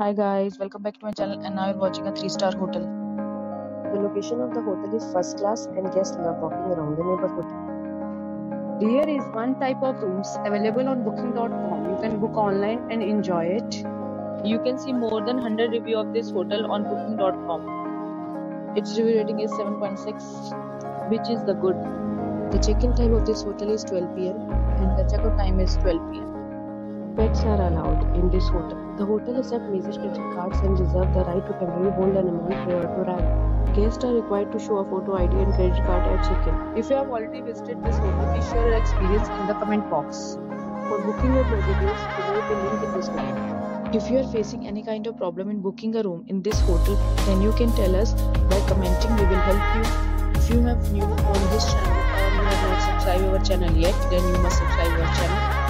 Hi guys, welcome back to my channel and now you're watching a 3-star hotel. The location of the hotel is first class and guests love walking around the neighborhood. There is one type of rooms available on booking.com. You can book online and enjoy it. You can see more than 100 review of this hotel on booking.com. Its review rating is 7.6 which is the good. The check-in time of this hotel is 12 pm. And the check-out time is 12 pm. Pets are allowed in this hotel. The hotel accepts major credit cards and reserves the right to temporarily hold an amount prior to arrival. Guests are required to show a photo ID and credit card at check-in. If you have already visited this hotel, please share your experience in the comment box. For booking your details, below the link in description. If you are facing any kind of problem in booking a room in this hotel, then you can tell us by commenting. We will help you. If you have new on this channel or you have not subscribed our channel yet, then you must subscribe our channel